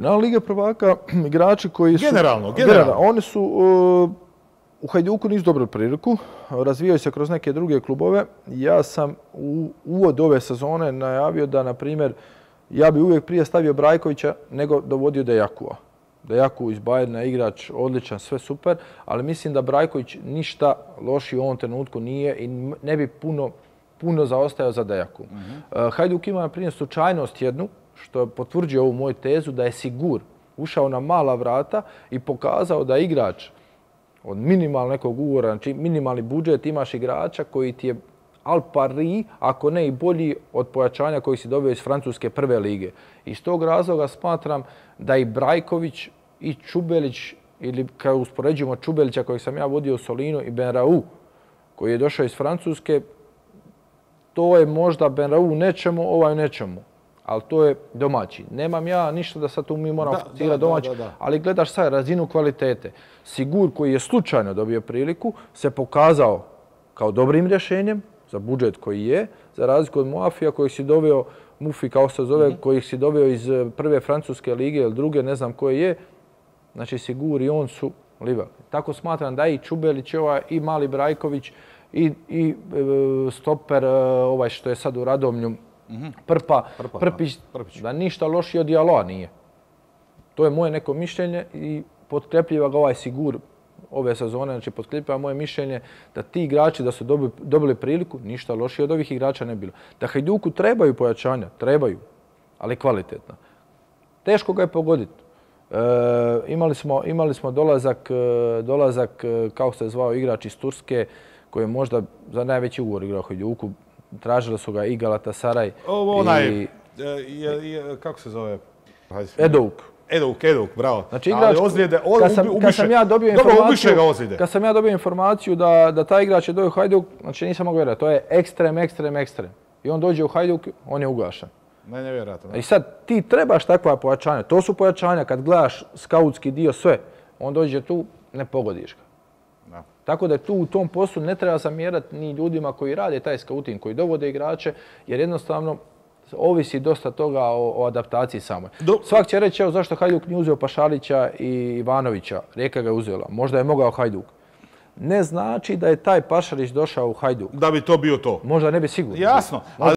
Na Liga prvaka igrači koji su... Generalno, generalno. Oni su uh, u Hajduku nisu dobili priliku, razvijaju se kroz neke druge klubove. Ja sam u uvod ove sezone najavio da, na primjer, ja bi uvijek prije stavio Brajkovića nego dovodio Dejakua. Dejaku iz Bajerna igrač, odličan, sve super, ali mislim da Brajković ništa loši u ovom trenutku nije i ne bi puno, puno zaostajao za Dejaku. Uh Hajduk ima, na primjer, slučajnost jednu, što potvrđuje ovu moju tezu, da je Sigur ušao na mala vrata i pokazao da igrač od minimalnog nekog ugovora, znači minimalni budžet, imaš igrača koji ti je al pari, ako ne i bolji od pojačanja koji si dobio iz Francuske prve lige. Iz tog razloga smatram da i Brajković i Čubelić, ili kao uspoređujemo Čubelića kojeg sam ja vodio u Solinu i Benrau, koji je došao iz Francuske, to je možda Benrau nečemu, ovaj nečemu ali to je domaći. Nemam ja ništa da sad tu mi moramo fokusirati domaći, ali gledaš sad razinu kvalitete. Sigur koji je slučajno dobio priliku se pokazao kao dobrim rješenjem za budžet koji je, za razliku od Muafija kojih si doveo, Mufi kao se zove, -hmm. kojih si doveo iz eh, prve francuske lige ili druge, ne znam koje je. Znači Sigur i on su liva. Tako smatram da i Čubelić ovaj, i Mali Brajković i, i e, stoper e, ovaj što je sad u Radomlju, Prpa, Prpić, da ništa lošije od Dijaloa nije. To je moje neko mišljenje i potkrepljiva ga ovaj Sigur ove sezone, znači potkrepljiva moje mišljenje da ti igrači da su dobili, dobili priliku, ništa lošije od ovih igrača ne bilo. Da Hajduku trebaju pojačanja, trebaju, ali kvalitetna. Teško ga je pogoditi. E, imali, smo, imali smo dolazak, e, dolazak, e, kao se zvao igrač iz Turske, koji je možda za najveći ugovor igrao Hajduku, tražili su ga i Galatasaray. Ovo onaj, e, kako se zove? Edouk. Edouk, Edouk, bravo. Znači igrač, ozljede, on, kad, sam, kad sam ja dobio informaciju, Dobro, kad sam ja dobio informaciju da, da taj igrač je u Hajduk, znači nisam mogu vjerati, to je ekstrem, ekstrem, ekstrem. I on dođe u Hajduk, on je ugašan. Ne, ne vjerojatno. I sad ti trebaš takva pojačanja, to su pojačanja kad gledaš skautski dio sve, on dođe tu, ne pogodiš ga. Tako da tu u tom poslu ne treba zamjerati ni ljudima koji rade taj scouting, koji dovode igrače, jer jednostavno ovisi dosta toga o, o adaptaciji samoj. Do... Svak će reći, evo zašto Hajduk nije uzeo Pašalića i Ivanovića, Rijeka ga je uzela, možda je mogao Hajduk. Ne znači da je taj Pašalić došao u Hajduk. Da bi to bio to. Možda ne bi sigurno. Jasno.